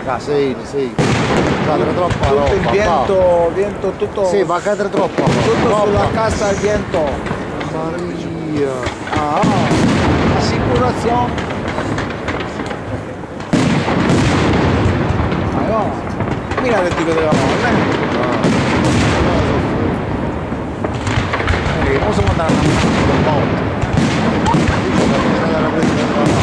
Sulla casa. Sì. Cadere troppa Tutto roba. il va. viento, viento tutto. Sì, va a cadere troppa roba. Tutto Troppa. sulla casa il viento. Maria. Ah, assicurazione. Ma no. Mira che dico della molla. Eh, come siamo andati a una Stiamo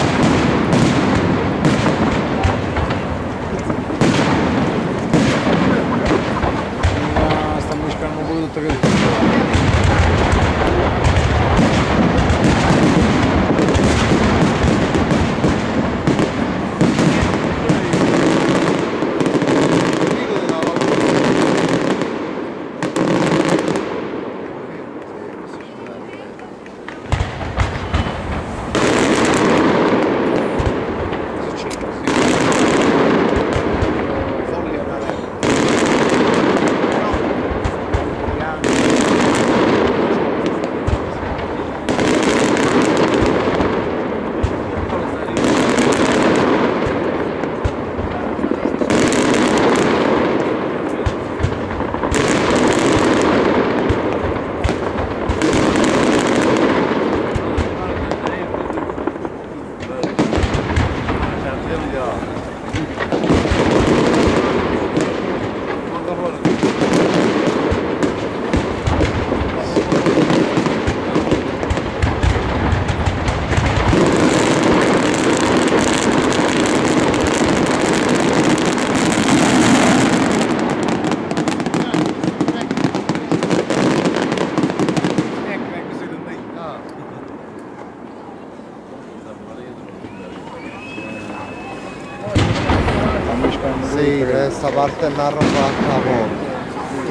parte narra capo.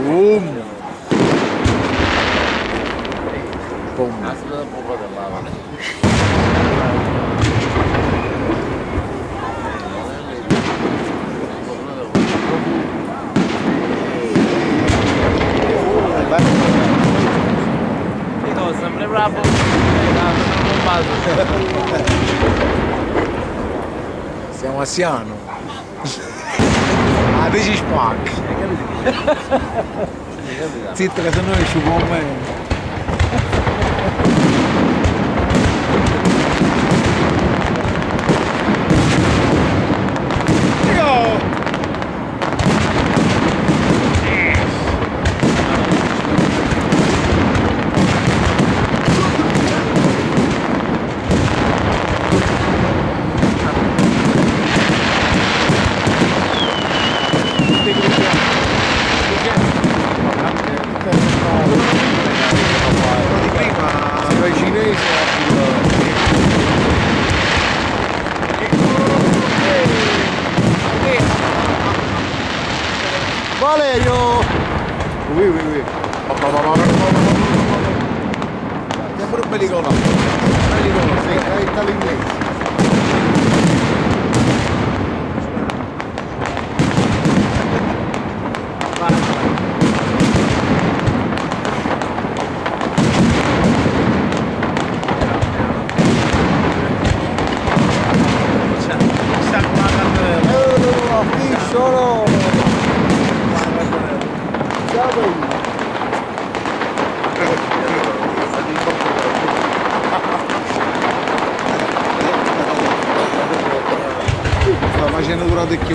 Boom. Boom. Siamo a Siano. Ah, this is punk. Titras não é chubom, mano. de que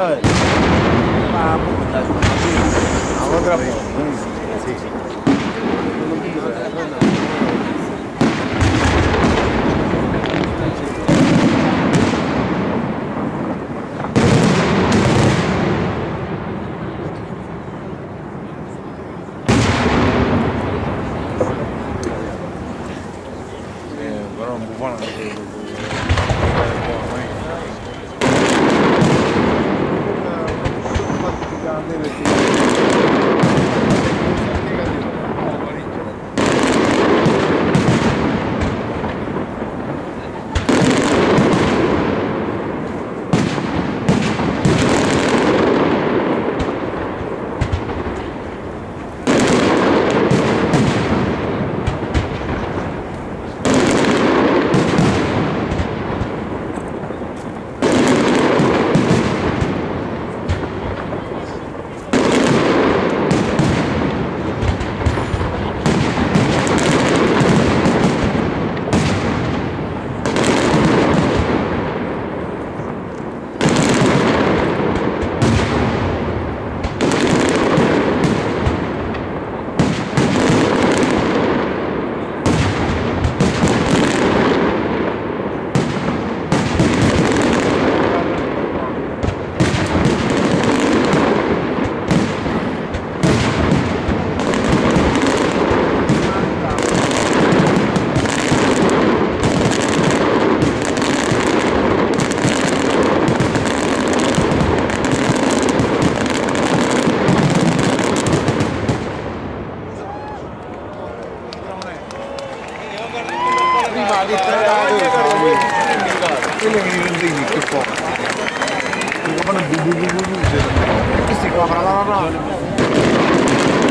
heard. Che li rendini che po'. Che fanno bu bu bu bu bu. Questi qua, bla bla bla.